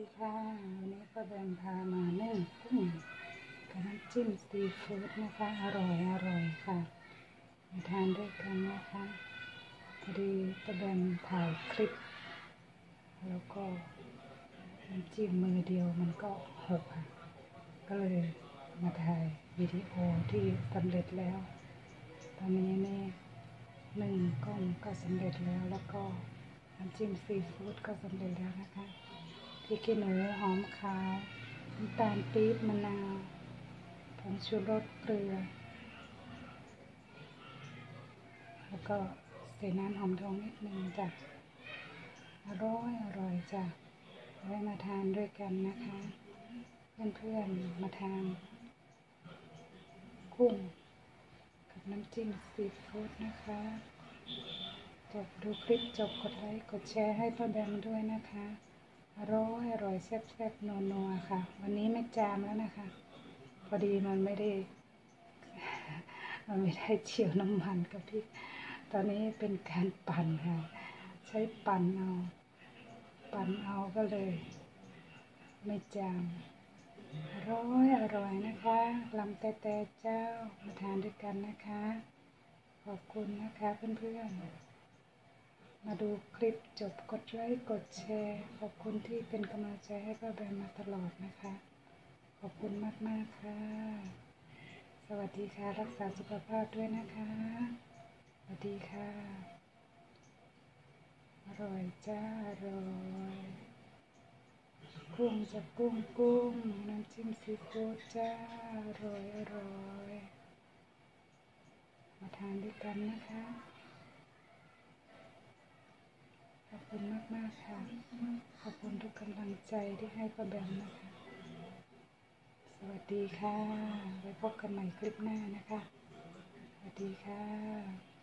ดีค่ะ วันนี้ก็แบมพามาเนึ่งกุ้งกับน้ำจิ้มซีฟู้ดนะคะ อร่อยอร่อยค่ะมาทานด้วยกันนะคะพอดีก็แบมถ่ายคลิป แล้วก็น้ำจิ้มมือเดียวมันก็หกค่ะ ก็เลยมาถ่ายวิดีโอที่สำเร็จแล้ว ตอนนี้นี่หนึ่งกล้องก็สำเร็จแล้วแล้วก็น้ำจิ้มซีฟู้ดก็สำเร็จแล้วนะคะ พริกขี้หนูหอมขาวน้ำตาลปี๊บมะนาวผงชูรสเกลือ แล้วก็ใส่น้ำหอมทองนิดนึงจ้ะอร่อยอร่อยจ้ะไว้มาทานด้วยกันนะคะ เพื่อนๆมาทานกุ้งกับน้ำจิ้มซีฟู้ดนะคะจบดูคลิปจบกดไลค์กดแชร์ให้ป้าแบมด้วยนะคะ อร่อยอร่อยแซ่บแซ่บนัวนัวค่ะ วันนี้ไม่จามแล้วนะคะ พอดีมันไม่ได้มันไม่ได้เฉียวน้ำมันกับพริก ตอนนี้เป็นการปั่นค่ะ ใช้ปั่นเอา ปั่นเอาก็เลย ไม่จามอร่อยอร่อยนะคะลำแต่แต่เจ้ามาทานด้วยกันนะคะ ขอบคุณนะคะเพื่อนๆ มาดูคลิปจบกดไลค์กดแชร์ ขอบคุณที่เป็นกำลังใจให้ป้าแบมมาตลอดนะคะ ขอบคุณมากๆค่ะ สวัสดีค่ะ รักษาสุขภาพด้วยนะคะ สวัสดีค่ะ อร่อยจ้า อร่อยกุ้งจะกุ้งกุ้งน้ำจิ้มซีฟู้ดจ้า อร่อย อร่อย มาทานด้วยกันนะคะ ขอบ คุณมากมากๆค่ะ ขอบคุณทุกกำลังใจที่ให้ป้าแบมนะคะ สวัสดีค่ะ ไว้พบกันใหม่คลิปหน้านะคะ สวัสดีค่ะ